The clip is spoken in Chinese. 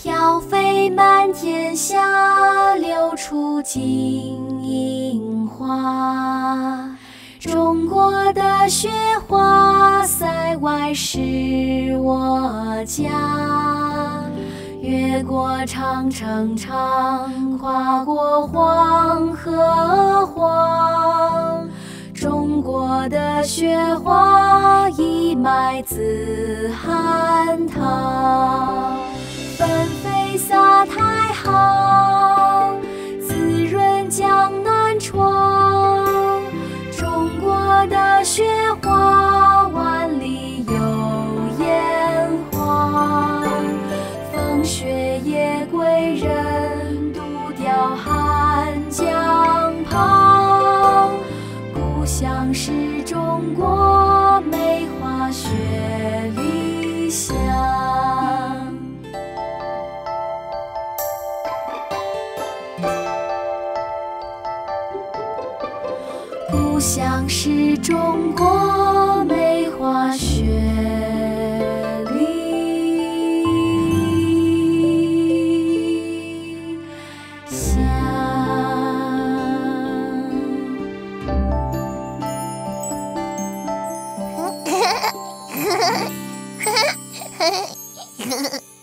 飘飞满天下，流出金银花。中国的雪花塞外是我家。越过长城长，跨过黄河黄。中国的雪花一脉自汉唐，故乡是中国梅花雪里香。